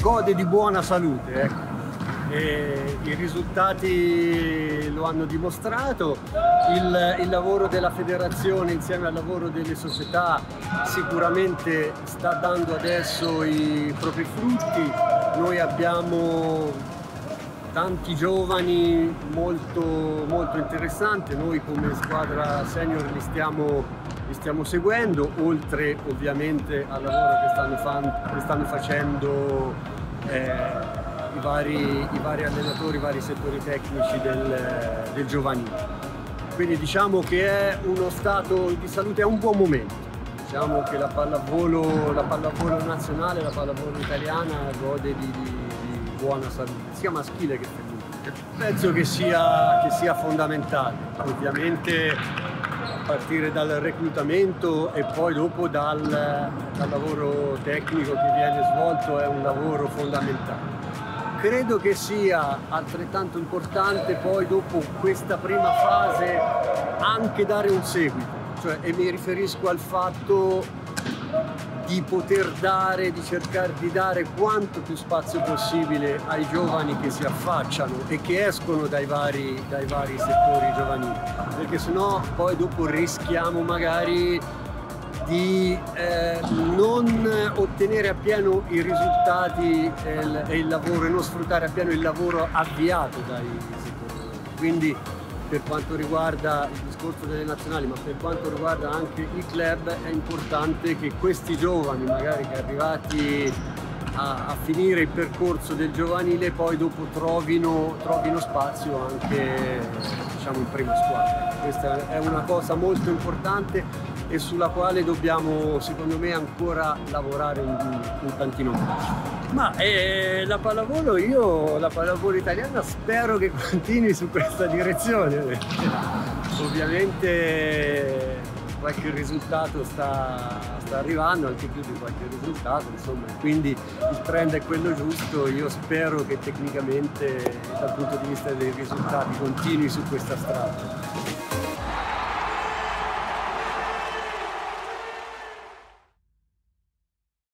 gode di buona salute. Ecco. I risultati lo hanno dimostrato, il, il, lavoro della federazione insieme al lavoro delle società sicuramente sta dando adesso i propri frutti. Noi abbiamo tanti giovani molto, molto interessanti, noi come squadra senior li stiamo, li stiamo seguendo, oltre ovviamente al lavoro che stanno, fan, che stanno facendo eh, i vari, i vari allenatori, i vari settori tecnici del, del giovanile. Quindi diciamo che è uno stato di salute, è un buon momento. Diciamo che la pallavolo, la pallavolo nazionale, la pallavolo italiana gode di, di, di buona salute, sia maschile che femminile. Penso che sia, che sia fondamentale, ovviamente partire dal reclutamento e poi dopo dal, dal lavoro tecnico che viene svolto è un lavoro fondamentale. Credo che sia altrettanto importante poi dopo questa prima fase anche dare un seguito, cioè, e mi riferisco al fatto di poter dare, di cercare di dare quanto più spazio possibile ai giovani che si affacciano e che escono dai vari, dai vari settori giovanili, perché sennò poi dopo rischiamo magari di eh, non ottenere appieno i risultati e il, e il, lavoro e non sfruttare appieno il lavoro avviato dai settori. Quindi per quanto riguarda il discorso delle nazionali, ma per quanto riguarda anche i club, è importante che questi giovani, magari che arrivati a, a finire il percorso del giovanile, poi dopo trovino, trovino spazio anche diciamo, in prima squadra. Questa è una cosa molto importante e sulla quale dobbiamo secondo me ancora lavorare un, un tantino più. Ma eh, la pallavolo io, la pallavolo italiana spero che continui su questa direzione. Ovviamente qualche risultato sta, sta, arrivando, anche più di qualche risultato, insomma, quindi il trend è quello giusto, io spero che tecnicamente dal punto di vista dei risultati continui su questa strada.